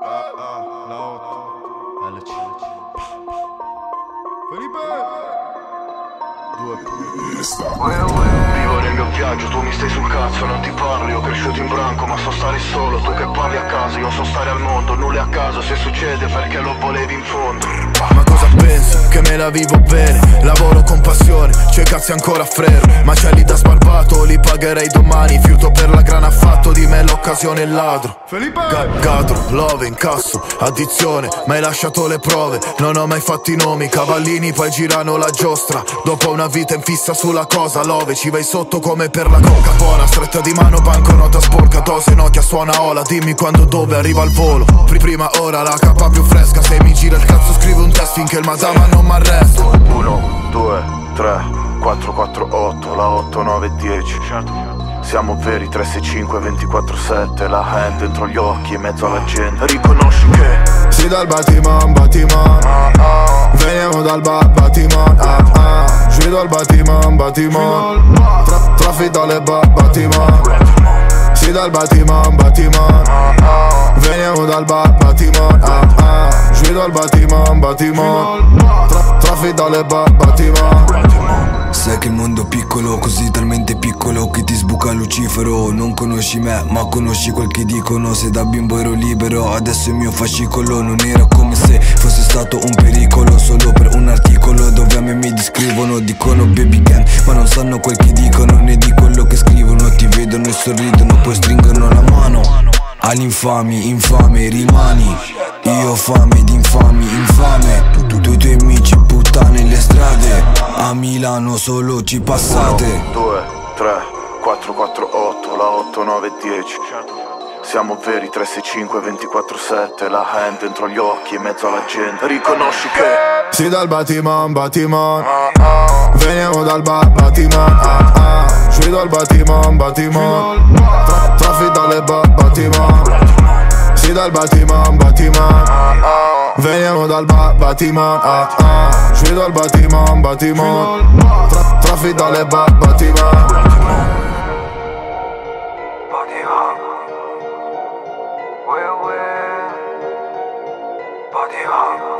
la 8 LC Felipe Vivo nel mio viaggio, tu mi stai sul cazzo, non ti parli, ho cresciuto in branco, ma so stare solo, tu che parli a casa, io so stare al mondo, nulla a caso, se succede perché lo volevi in fondo. Me la vivo bene, lavoro con passione, c'è cazzi ancora frero, macelli da sbarbato, li pagherei domani, fiuto per la grana fatto di me l'occasione il ladro. Felipe Ga- Gatro, love, incasso, addizione, ma hai lasciato le prove, non ho mai fatto i nomi, cavallini poi girano la giostra, dopo una vita in fissa sulla cosa, love, ci vai sotto come per la coca buona, stretta di mano, banconota sporca, dose Nokia suona ola, dimmi quando dove arriva il volo, Pri- prima ora la capa più fresca, se mi gira il cazzo scrivo un test finché il madama non m'arresta. 1, 2, 3, 4, 4, 8, la 8, 9, 10. Siamo veri 365 24 7 La hand dentro gli occhi in mezzo alla gente Riconosci che Sì dal Batiman, Batiman Veniamo dal ba- Batiman ah, ah. Giù dal Batiman, Batiman Tra- Traffic dalle ba- Batiman Sì dal Batiman, Batiman Veniamo dal ba- Batiman ah, ah. Giù dal Batiman, Batiman Tra- Dalle ba- Batiman Sai che il mondo è piccolo, così talmente piccolo che ti sbuca Lucifero. Non conosci me, ma conosci quel che dicono. Se da bimbo ero libero, adesso il mio fascicolo. Non era come se fosse stato un pericolo. Solo per un articolo dove a me mi descrivono. Dicono baby gang, ma non sanno quel che dicono. Né di quello che scrivono. Ti vedono e sorridono, poi stringono la mano. Agli infami, infame rimani. Io fame di infami, infame Milano solo ci passate. 2, 3, 4, 4, 8 La 8, 9, 10 Siamo veri 365 24 7 La hand dentro gli occhi in mezzo alla gente. Riconosci che Sì dal Batiman, Batiman Veniamo dal ba- Batiman ah, ah. Giù dal Batiman, Batiman Tra- Traffic dalle ba- Batiman Sì dal Batiman, Batiman Veillons dans le bâtiment, ah ah. J'suis dans le bâtiment, bâtiment. Tra trafic dans les bas, bâtiments. Body hop.